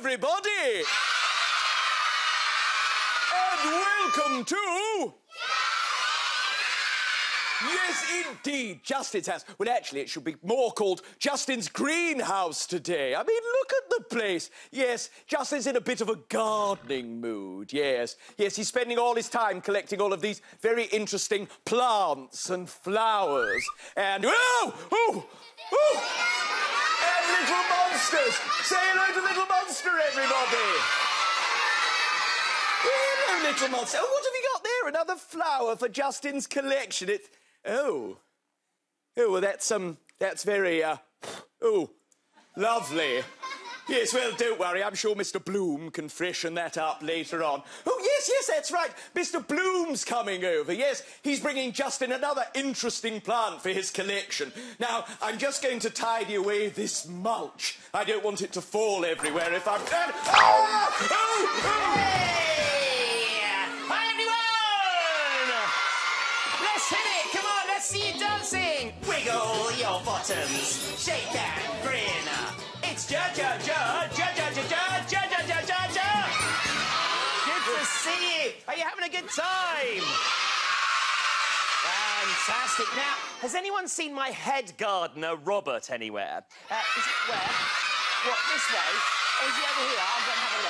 everybody. And welcome to. Yes, indeed, Justin's house. Well, actually, it should be more called Justin's greenhouse today. I mean, look at the place. Yes, Justin's in a bit of a gardening mood. Yes, yes, he's spending all his time collecting all of these very interesting plants and flowers. And oh, oh, oh, monsters. Say hello to little monster, everybody. Hello, little monster. Oh, what have you got there? Another flower for Justin's collection. It's oh, oh, well, that's um, that's very uh, oh, lovely. Yes, well, don't worry. I'm sure Mr. Bloom can freshen that up later on. Oh, yes, yes, that's right. Mr. Bloom's coming over. Yes, he's bringing Justin another interesting plant for his collection. Now, I'm just going to tidy away this mulch. I don't want it to fall everywhere if I'm. Ah! Oh! Oh! Hey! Hi, everyone! Let's hit it! Come on, let's see you dancing! Wiggle your bottoms, shake good time? Fantastic. Now, has anyone seen my head gardener, Robert, anywhere? Uh, is it where? What, this way? Or is he over here? I'll go and have a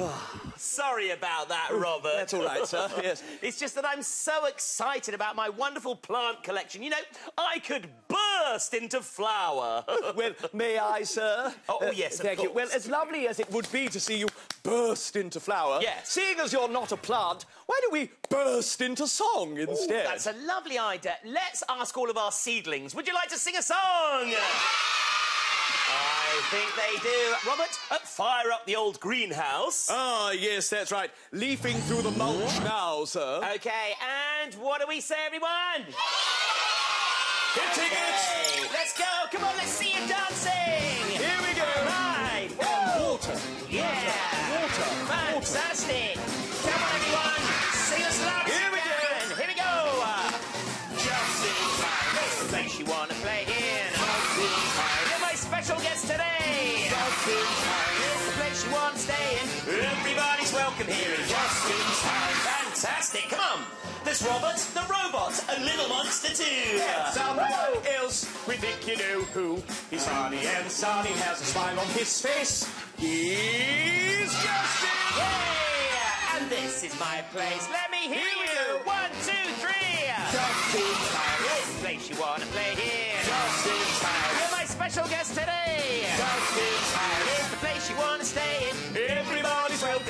look. Sorry about that, mm, Robert. That's all right, sir. Yes. It's just that I'm so excited about my wonderful plant collection. You know, I could burst into flower. Well, may I, sir? Oh, oh, yes, of thank you. Well, as lovely as it would be to see you burst into flower, Yes. seeing as you're not a plant, why don't we burst into song instead? That's a lovely idea. Let's ask all of our seedlings. Would you like to sing a song? I think they do. Robert, uh, fire up the old greenhouse. Ah, yes, that's right. Leafing through the mulch now, sir. Okay, and what do we say, everyone? Tickets! Okay, let's go. Come on, let's see you dancing. Welcome here in Just in Time. Fantastic. Come on. There's Robert, the robot, a little monster too. Someone um, else, we think you know who. He's funny and sunny, has a smile on his face. He's Justin! Yeah, and this is my place. Let me hear Here you. go. One, two, three. Justin time. This place you wanna play here. Justin time. You're my special guest today. Justin time. It's the place you wanna stay in.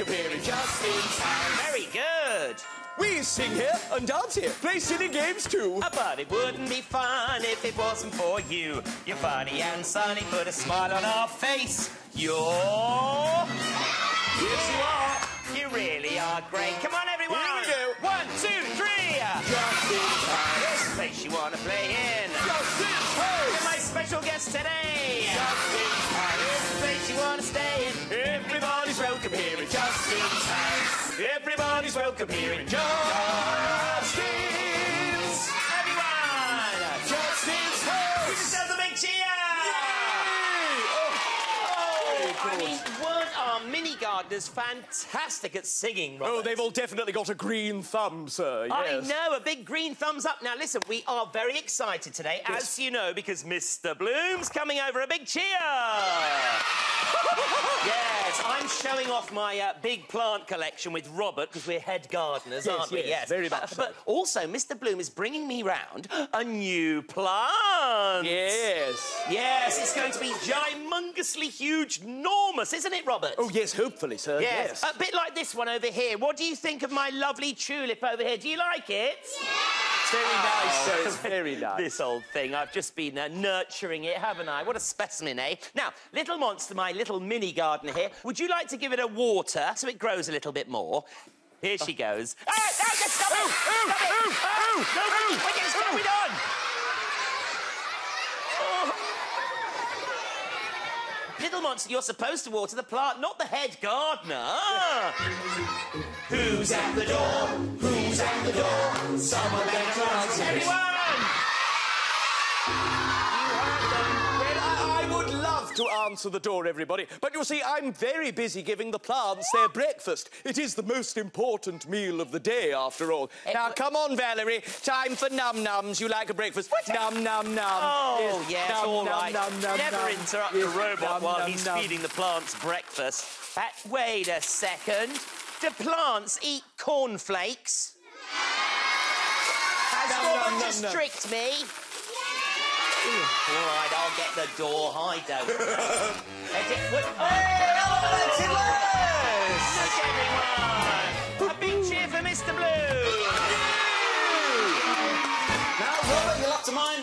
Welcome here in time. Very good. We sing here and dance here, play silly games too. Uh, But it wouldn't be fun if it wasn't for you. You're funny and sunny, put a smile on our face. You're. Yes, you are. You really are great. Come on, everyone. Here we go. Welcome here in our mini gardeners fantastic at singing, Robert? Oh, they've all definitely got a green thumb, sir. I know, a big green thumbs up. Now, listen, we are very excited today, as you know, because Mr. Bloom's coming over. A big cheer! yes, I'm showing off my uh, big plant collection with Robert because we're head gardeners, Yes, aren't we? yes, very much so. But also, Mr. Bloom is bringing me round a new plant. Yes. Yes, it's going to be gigantously huge, enormous, isn't it, Robert? Oh, yes, hopefully sir. Yes. Yes. A bit like this one over here. What do you think of my lovely tulip over here? Do you like it? It's very nice, sir. It's very nice. This old thing, I've just been uh, nurturing it, haven't I? What a specimen, eh? Now, little monster, my little mini gardener here, would you like to give it a water so it grows a little bit more? Here she goes. Ah, no, just stop it! Stop it! Ah, no, wait, wait, what's going on? Little monster, you're supposed to water the plant, not the head gardener. Who's at the door? Who's at the door? Someone better answer. Everyone! To answer the door, everybody, but you see, I'm very busy giving the plants their breakfast. It is the most important meal of the day, after all. now, come on, Valerie. Time for num-nums. You like a breakfast? Num, num, num. Oh, yes, Num, all num, right. num, num, Never num. interrupt Yes, the robot num, while num, he's num. feeding the plants breakfast. Uh, wait a second. Do plants eat cornflakes? Has num, just tricked me? All right, I'll get the door. I don't. know. Is it- what- Oh, look, everyone! A big cheer for Mr. Bloom! Now, Robert, you'll have to mind.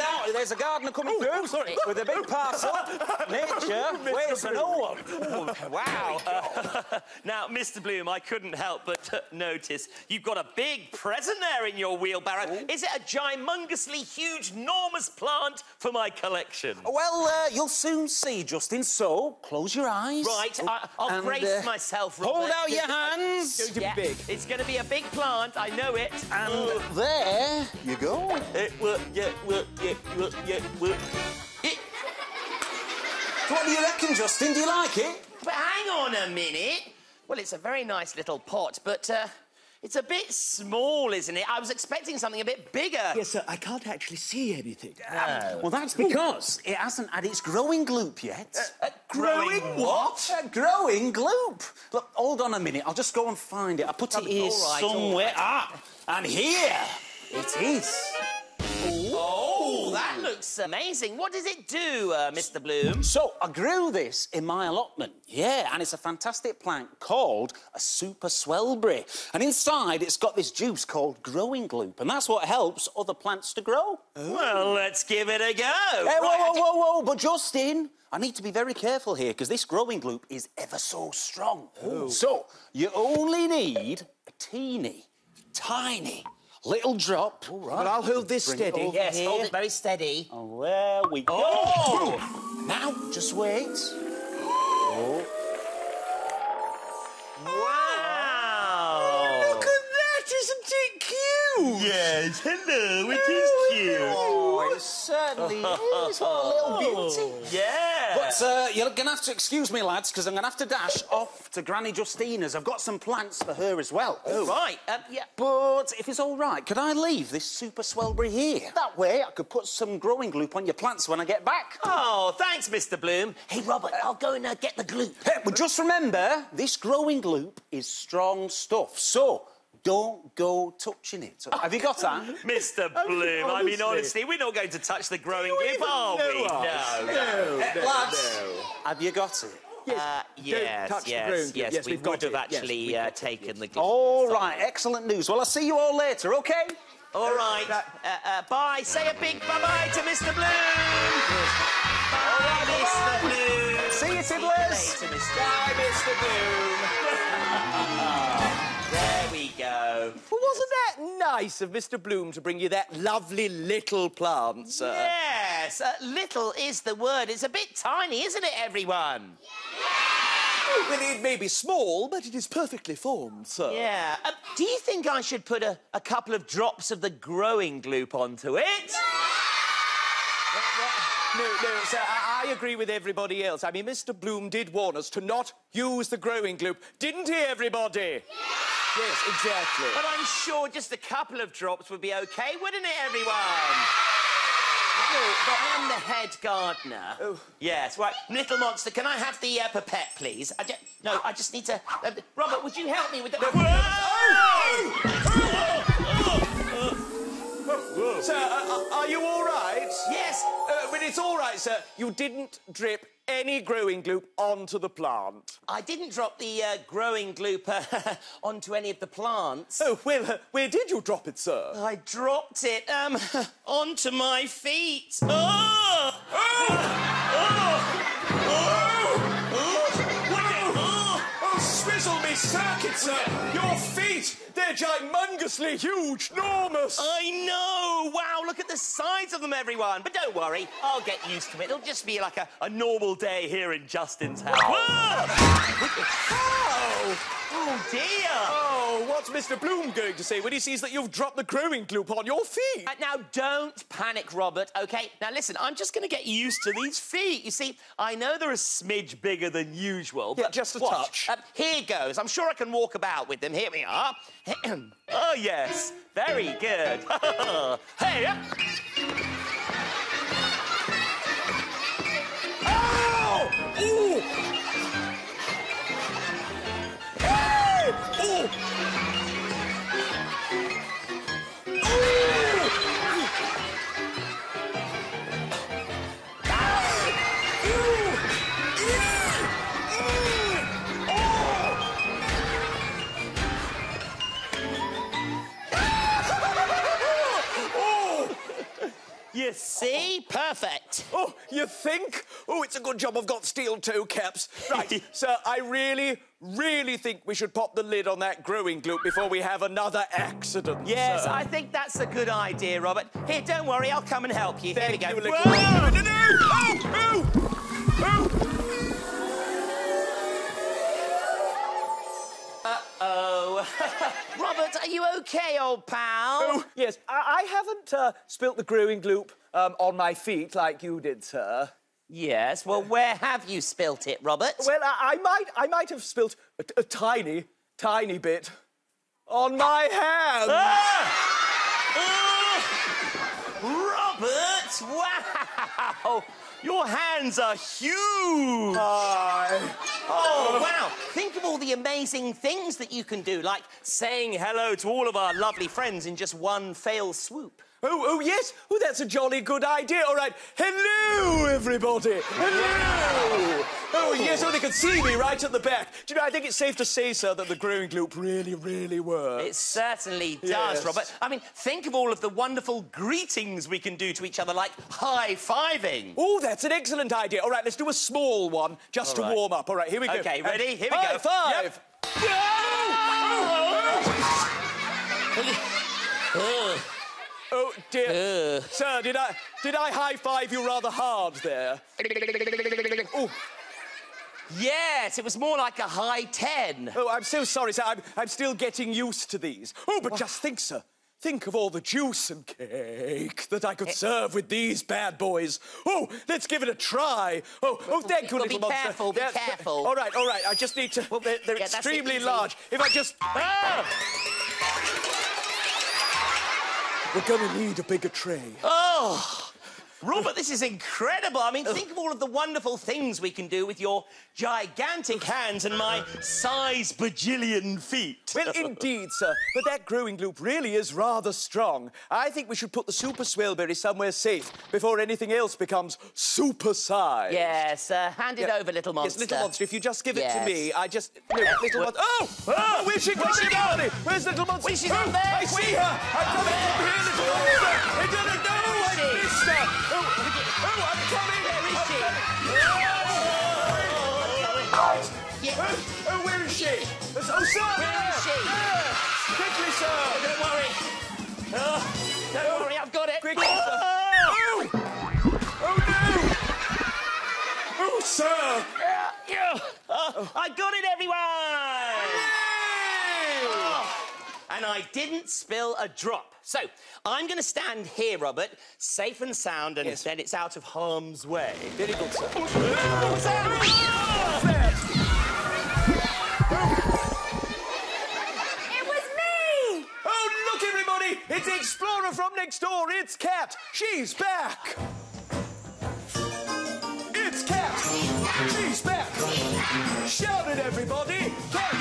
There's a gardener coming through oh, sorry. with a big parcel. Nature waits for no one. Oh, wow. Uh, now, Mr. Bloom, I couldn't help but notice you've got a big present there in your wheelbarrow. Is it a gimongously huge, enormous plant for my collection? Well, uh, you'll soon see, Justin. So, close your eyes. Right, I, I'll And, brace uh, myself, Robert. Hold out your hands. It's Going to be big. It's going to be a big plant, I know it. And there you go. It will, yeah, will, yeah, will, yeah, will. It, So what do you reckon, Justin? Do you like it? but hang on a minute. Well, it's a very nice little pot, but uh, it's a bit small, isn't it? I was expecting something a bit bigger. Yes, sir, I can't actually see anything. Well, that's because it hasn't had its growing gloop yet. Uh, growing what? A growing gloop. Look, hold on a minute. I'll just go and find it. I put it here all right, all somewhere. right. Ah, and here it is. Oh, that looks amazing. What does it do, uh, Mr. Bloom? So I grew this in my allotment. Yeah, and it's a fantastic plant called a super swellberry. And inside it's got this juice called growing gloop, and that's what helps other plants to grow. Well, let's give it a go. Hey, Right, whoa, whoa, whoa, whoa! But Justin, I need to be very careful here because this growing gloop is ever so strong. So you only need a teeny, tiny little drop. All right. But I'll hold this Bring steady. over Yes, here. hold it very steady. And there we go. Oh! Now, just wait. Oh. Wow! Look at that, isn't it cute? Yes, hello, it is cute. Oh, it certainly is. What a little beauty. Yeah. But uh, you're going to have to excuse me, lads, because I'm going to have to dash off to Granny Justina's. I've got some plants for her as well. Oh, right. Um, yeah. But if it's all right, could I leave this super swellberry here? That way I could put some growing gloop on your plants when I get back. Oh, thanks, Mr. Bloom. Hey, Robert, I'll go and uh, get the glue. Hey, but just remember, this growing gloop is strong stuff, so don't go touching it. Have you got that? Mr. Bloom, I mean, honestly. honestly, we're not going to touch the growing glue, are we? us? No. No, Eh, no, lads, no. have you got it? Uh, yes, touch yes, growing yes, Yes, we we've got would have it. Yes, actually we've uh, got it, taken the glue. All right, excellent news. Well, I'll see you all later, OK? All right. Uh, uh, bye. Say a big bye-bye to Mr. Bloom. Bye, Mr. Bloom. See you, Tiddlers. Bye, Mr. Bloom. There. Well, wasn't that nice of Mr. Bloom to bring you that lovely little plant, sir? Yes, uh, little is the word. It's a bit tiny, isn't it, everyone? Well, it may be small, but it is perfectly formed, sir. Yeah. Um, do you think I should put a, a couple of drops of the growing gloop onto it? No, no, no, sir, I, I agree with everybody else. I mean, Mr. Bloom did warn us to not use the growing gloop, didn't he, everybody? Yes, exactly. But I'm sure just a couple of drops would be okay, wouldn't it, everyone? but I'm the head gardener. Oh. Yes, right. Little monster, can I have the uh, pipette, please? I no, I just need to. Uh, Robert, would you help me with the. Sir, uh, uh, are you all right? Yes. Uh, but it's all right, sir. You didn't drip any growing gloop onto the plant. I didn't drop the uh, growing gloop uh, onto any of the plants. Oh, well, uh, where did you drop it, sir? I dropped it um onto my feet. Oh! Oh! Oh! Oh! Swizzle me circuit, sir! Your feet, they're gigantously huge, enormous! I know! Wow, look at the size of them, everyone. But don't worry, I'll get used to it. It'll just be like a, a normal day here in Justin's house. Oh! Oh, dear! Oh, what's Mr. Bloom going to say when he sees that you've dropped the growing gloop on your feet? Uh, now, don't panic, Robert, OK? Now, listen, I'm just going to get used to these feet. You see, I know they're a smidge bigger than usual, Yeah, but just a watch. touch. Uh, here goes. I'm sure I can walk about with them. Here we are. oh, yes. Very good. hey. Oh! Ooh! See? Perfect. Oh, you think? Oh, it's a good job I've got steel toe caps. Right, sir, I really, really think we should pop the lid on that growing gloop before we have another accident. Yes, sir. I think that's a good idea, Robert. Here, don't worry, I'll come and help you. Thank Here we go. little... Whoa! No, no, no! Oh, oh, oh! Robert, are you okay, old pal? Oh, yes, I, I haven't uh, spilt the growing gloop um, on my feet like you did, sir. Yes. Well, where have you spilt it, Robert? Well, I, I might, I might have spilt a, a tiny, tiny bit on my hand. Ah! Robert! Wow! Your hands are huge! Aye. Oh, wow! Think of all the amazing things that you can do, like saying hello to all of our lovely friends in just one fail swoop. Oh, oh, yes. Oh, that's a jolly good idea. All right. Hello, everybody. Hello. Oh, yes. Oh, they can see me right at the back. Do you know, I think it's safe to say, sir, that the growing gloop really, really works. It certainly does, Yes. Robert. I mean, think of all of the wonderful greetings we can do to each other, like high-fiving. Oh, that's an excellent idea. All right, let's do a small one just All to right. warm up. All right, here we go. Okay, And ready? Here we high go. Five. Oh, oh! oh! oh! Dear, sir, did I did I high five you rather hard there? Oh, Yes, it was more like a high ten. oh, I'm so sorry, sir. I'm I'm still getting used to these. Oh, but just think, sir. Think of all the juice and cake that I could Eh. serve with these bad boys. Oh, let's give it a try. Oh, oh, thank you, well, little be monster. careful, be Yes, careful. All right, all right. I just need to. Well, they're they're yeah, extremely large. If I just. Ah! We're gonna need a bigger tray. Oh! Robert, this is incredible. I mean, think of all of the wonderful things we can do with your gigantic hands and my size bajillion feet. Well, indeed, sir. But that growing gloop really is rather strong. I think we should put the super swellberry somewhere safe before anything else becomes super size. Yes, uh, hand it Yeah. over, little monster. Yes, little monster. If you just give it Yes. to me, I just. No, little monster. Oh! Oh! Where's she Where's she going, gone? Where's little monster? Where's she oh, there? I see her! I'm coming from here, little monster! I didn't know! I missed her! Oh, oh, I'm coming! Where is she? Oh, oh, where is she? Oh, sir! Where is she? Quickly, sir! Don't worry. Oh, don't worry, I've got it. Quickly, sir! Oh! Oh! Oh, no! Oh, sir! Oh, I got it, everyone! Yay! And I didn't spill a drop. So I'm going to stand here, Robert, safe and sound, and Yes. then it's out of harm's way. Very good, sir. It was me! Oh, look, everybody! It's the explorer from next door. It's Cat. She's back. It's Cat. She's back. Shout it, everybody. Cat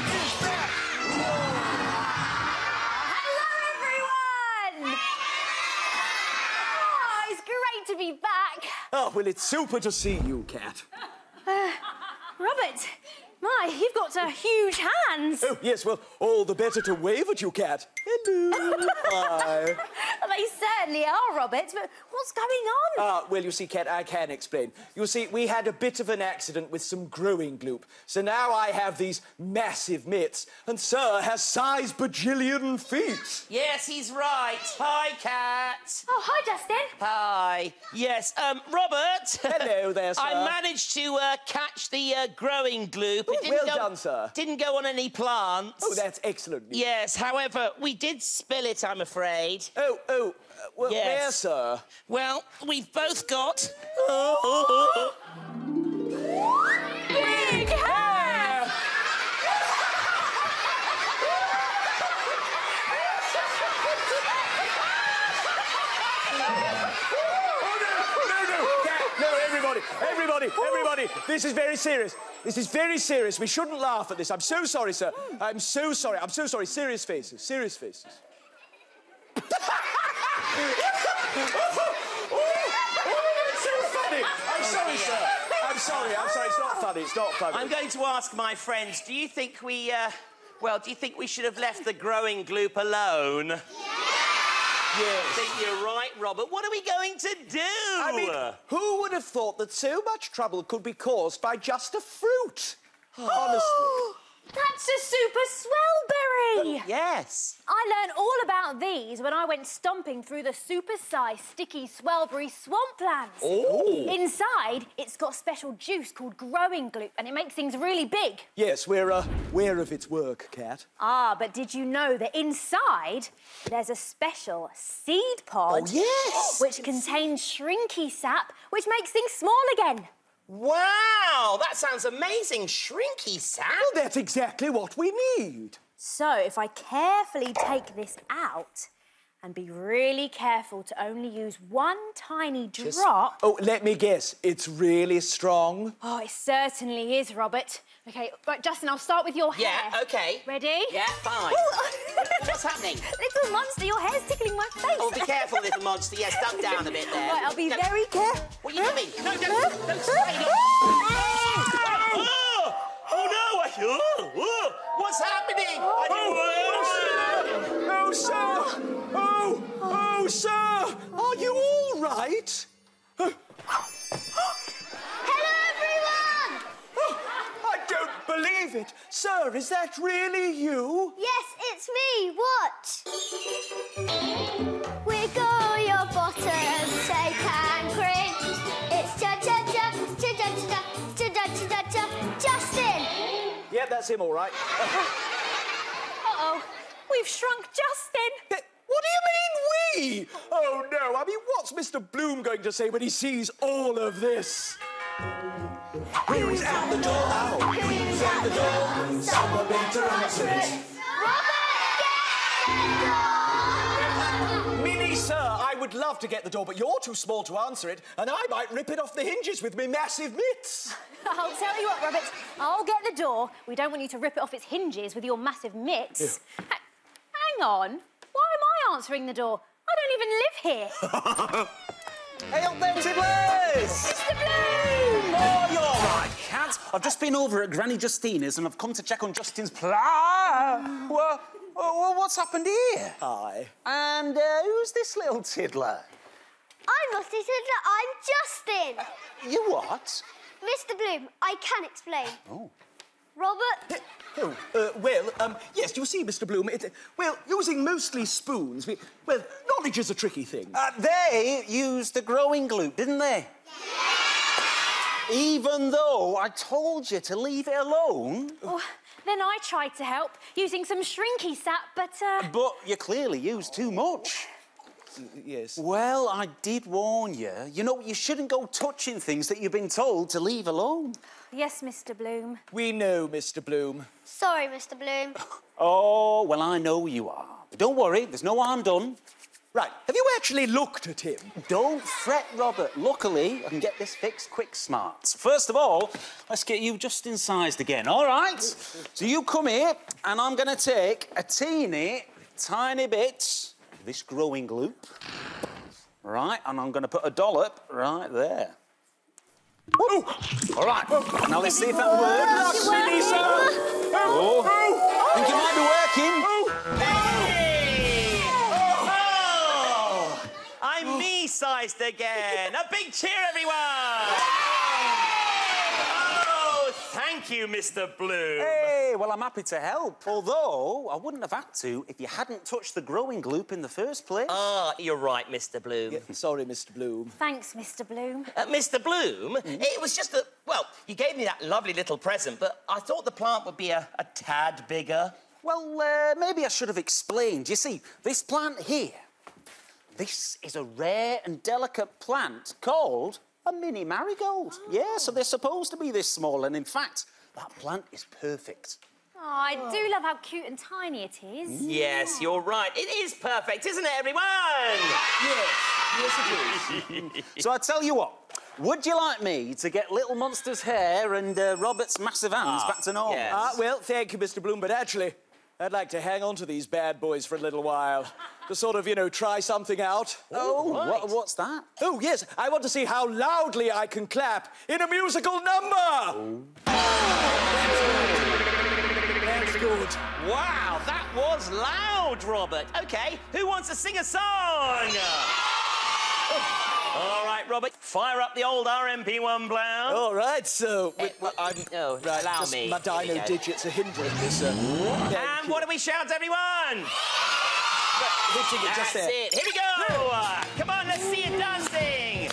Oh, well, it's super to see you, Cat. Uh, Robert, my, you've got uh, huge hands. Oh, yes, well, all the better to wave at you, Cat. Hello. Hi. They certainly are, Robert, but what's going on? Ah, well, you see, Cat, I can explain. You see, we had a bit of an accident with some growing gloop, so now I have these massive mitts, and Sir has size bajillion feet. Yes, he's right. Hi, Cat. oh, hi, Justin. Hi. Yes, um, Robert. Hello there, sir. I managed to uh, catch the uh, growing gloop. Oh, didn't well go, done, sir. Didn't go on any plants. Oh, that's excellent. news. Yes, however, we did spill it, I'm afraid. Oh, oh, uh, well, Yes. where, sir? Well, we've both got. everybody, everybody, this is very serious. This is very serious. We shouldn't laugh at this. I'm so sorry, sir. I'm so sorry. I'm so sorry. Serious faces, serious faces. oh, oh, it's so funny. I'm sorry, sir. I'm sorry. I'm sorry. It's not funny. It's not funny. I'm going to ask my friends, do you think we, uh, well, do you think we should have left the growing gloop alone? I Yes. think you're right, Robert. What are we going to do? I mean, who would have thought that so much trouble could be caused by just a fruit? Honestly. That's a super swellberry. yes. I learned all about these when I went stomping through the super-sized sticky swellberry swamplands. Oh. Inside, it's got special juice called growing gloop, and it makes things really big. Yes, we're uh, aware of its work, Cat. Ah, but did you know that inside there's a special seed pod? Oh, yes. Which contains shrinky sap, which makes things small again. Wow, that sounds amazing. Shrinky sap. Well, that's exactly what we need. So if I carefully take this out and be really careful to only use one tiny drop. Oh, let me guess. It's really strong. Oh, it certainly is, Robert. Okay, right, Justin, I'll start with your hair. Yeah, okay. Ready? Yeah, fine. What's happening? Little monster, your hair's tickling my face. Oh, be careful, little monster. Yes, duck down a bit there. Right, I'll be No, very careful. What are you doing? No, don't, don't slide it. Oh, oh no! I- Oh, oh, what's happening? Oh. I don't oh, Oh, sir! Oh, oh, sir! Are you all right? Hello, everyone! Oh, I don't believe it. Sir, is that really you? Yes, it's me. What? Wiggle your bottoms, say can cring. It's cha-cha-cha, cha-cha-cha, cha-cha-cha, Justin! Yep, that's him all right. Uh-oh, we've shrunk Justin. What do you mean, we? Oh, no. I mean, what's Mr. Bloom going to say when he sees all of this? Who's at the door? Ow. Who's at the door? Someone better answer it. Robert, Minnie, sir, I would love to get the door, but you're too small to answer it, and I might rip it off the hinges with me massive mitts. I'll tell you what, Robert. I'll get the door. We don't want you to rip it off its hinges with your massive mitts. Ha- hang on. Why am I answering the door? I don't even live here. Hey up there, Tiddlers! Mr. Bloom! Oh, you're all right, Cat. I've just been over at Granny Justina's and I've come to check on Justin's plan. Well, well, what's happened here? Hi. And uh, who's this little tiddler? I'm not Tiddler, I'm Justin. You what? Mr. Bloom, I can explain. Oh. Robert, Oh, uh, well, um, yes, you see, Mr. Bloom, it, well, using mostly spoons, we, well, knowledge is a tricky thing. Uh, they used the growing glue, didn't they? Even though I told you to leave it alone. Oh, then I tried to help using some shrinky sap, but uh, But you clearly used too much. Yes. Well, I did warn you. You know, you shouldn't go touching things that you've been told to leave alone. yes, Mr. Bloom. We know, Mr. Bloom. sorry, Mr. Bloom. Oh, well, I know you are. But don't worry, there's no harm done. Right, have you actually looked at him? Don't fret, Robert. Luckily, I can get this fixed quick smart. First of all, let's get you just incised again, all right? So you come here, and I'm going to take a teeny, tiny bit of this growing gloop. Right, and I'm going to put a dollop right there. Woo! All right, now let's see if that works. Oh, I think it might be working. Hey! Oh! I'm me-sized again. A big cheer, everyone! Oh, thank you, Mr. Bloom. Hey, well, I'm happy to help. Although I wouldn't have had to if you hadn't touched the growing gloop in the first place. Ah, you're right, Mr. Bloom. Sorry, Mr. Bloom. Thanks, Mr. Bloom. Uh, Mr. Bloom, it was just that, well, you gave me that lovely little present, but I thought the plant would be a, a tad bigger. Well, uh, maybe I should have explained. You see, this plant here, this is a rare and delicate plant called a mini marigold. Yeah, so they're supposed to be this small, and in fact, that plant is perfect. Oh, I do love how cute and tiny it is. Yes, you're right. It is perfect, isn't it, everyone? Yes, yes it is. so I tell you what, would you like me to get Little Monster's hair and uh, Robert's massive hands back to normal? yes. Ah, well, thank you, Mr. Bloom, but actually, I'd like to hang on to these bad boys for a little while. To sort of, you know, try something out. Oh, right. what, what's that? Oh, yes, I want to see how loudly I can clap in a musical number. That's good. Wow, that was loud, Robert. Okay, who wants to sing a song? All right, Robert, fire up the old RMP1 blouse. All right, so Eh, well, I'm oh, right. allow just me. my Here dino digits are hindering this. Uh, And you. what do we shout, everyone? hitting it That's just there. it. Here we go. Uh, Come on, let's see you dancing.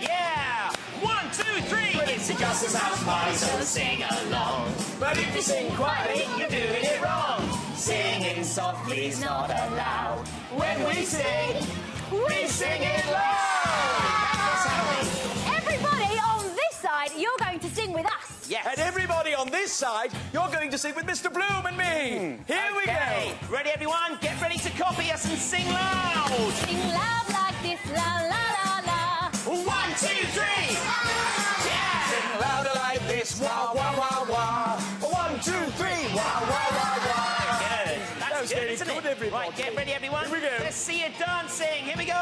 Yeah. One, two, three. It's just a Justin's House party, so sing along. But if you sing quietly, you're doing it wrong. Singing softly is not allowed. When we sing, we sing it loud. With us. Yes. And everybody on this side, you're going to sing with Mr. Bloom and me. Mm-hmm. Here we go. Ready, everyone? Get ready to copy us and sing loud. Sing loud like this, la la la la. One, two, three. Yeah. Sing Louder like this, wah wah wah wah. One, two, three, wah wah wah wah. Good. That's That was good, very isn't good, it? everybody. Right, get ready, everyone. Here we go. Let's see you dancing. Here we go.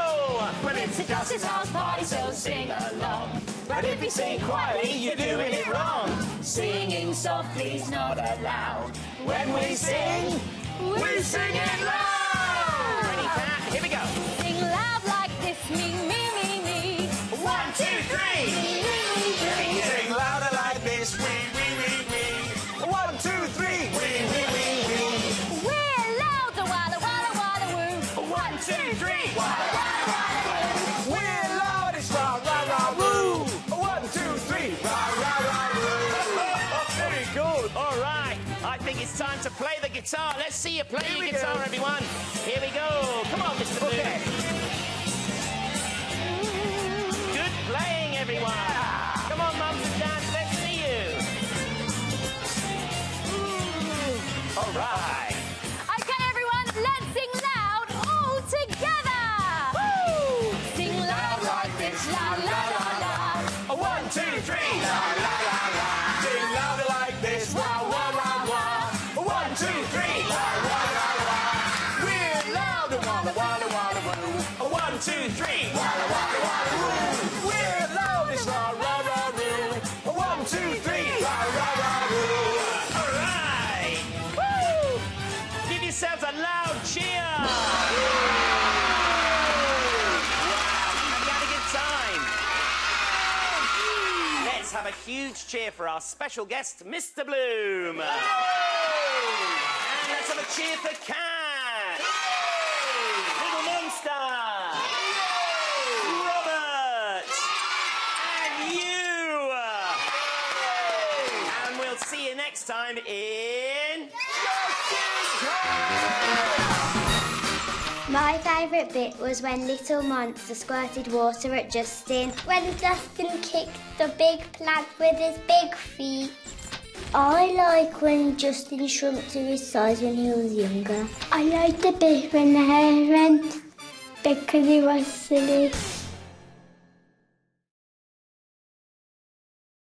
Well, it's a Justin's House party, so sing along. But if you sing quietly, you're doing it wrong. Singing softly's not allowed. When we sing, we sing it loud. Ready, Pat? Here we go. Sing loud like this, me, me, me, me. One, two, three. Sing play the guitar. Let's see you play Here your guitar, go. everyone. Here we go. Come on, Mr. Okay. Two, three, walla, walla, walla, woo. We're loudest, rah, rah, rah, woo. One, two, three, rah, rah, rah, woo. All right. Woo! Give yourselves a loud cheer. Wow? Let's have a huge cheer for our special guest, Mr. Bloom. And let's have a cheer for Cat. Little Monster. Robert. And you. And we'll see in. My favourite bit was when Little Monster squirted water at Justin. When Justin kicked the big plant with his big feet. I like when Justin shrunk to his size when he was younger. I like the bit when the hair went because he was silly.